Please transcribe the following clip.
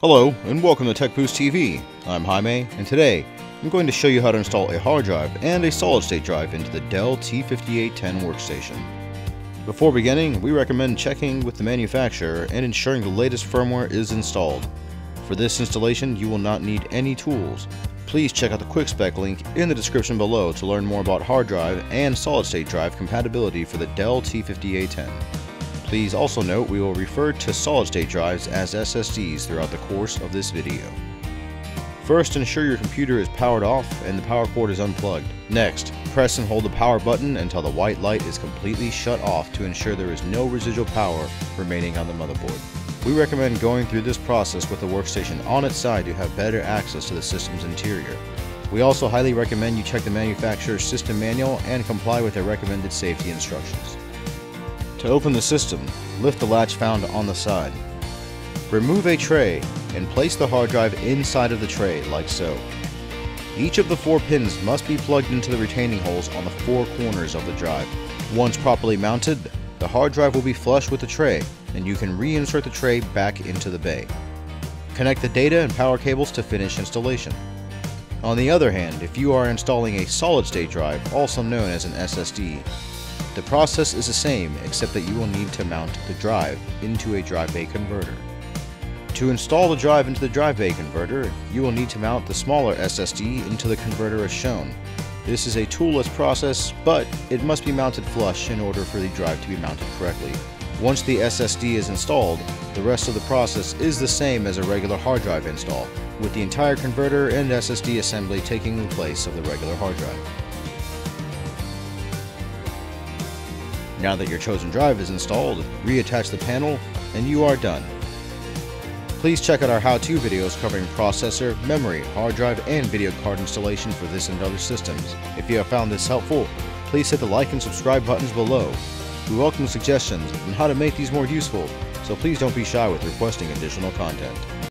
Hello, and welcome to TekBoost TV. I'm Jaime, and today I'm going to show you how to install a hard drive and a solid state drive into the Dell T5810 workstation. Before beginning, we recommend checking with the manufacturer and ensuring the latest firmware is installed. For this installation, you will not need any tools. Please check out the quick spec link in the description below to learn more about hard drive and solid state drive compatibility for the Dell T5810. Please also note we will refer to solid-state drives as SSDs throughout the course of this video. First, ensure your computer is powered off and the power cord is unplugged. Next, press and hold the power button until the white light is completely shut off to ensure there is no residual power remaining on the motherboard. We recommend going through this process with the workstation on its side to have better access to the system's interior. We also highly recommend you check the manufacturer's system manual and comply with their recommended safety instructions. To open the system, lift the latch found on the side. Remove a tray and place the hard drive inside of the tray like so. Each of the four pins must be plugged into the retaining holes on the four corners of the drive. Once properly mounted, the hard drive will be flush with the tray and you can reinsert the tray back into the bay. Connect the data and power cables to finish installation. On the other hand, if you are installing a solid-state drive, also known as an SSD, the process is the same except that you will need to mount the drive into a drive bay converter. To install the drive into the drive bay converter, you will need to mount the smaller SSD into the converter as shown. This is a toolless process, but it must be mounted flush in order for the drive to be mounted correctly. Once the SSD is installed, the rest of the process is the same as a regular hard drive install, with the entire converter and SSD assembly taking the place of the regular hard drive. Now that your chosen drive is installed, reattach the panel, and you are done. Please check out our how-to videos covering processor, memory, hard drive, and video card installation for this and other systems. If you have found this helpful, please hit the like and subscribe buttons below. We welcome suggestions on how to make these more useful, so please don't be shy with requesting additional content.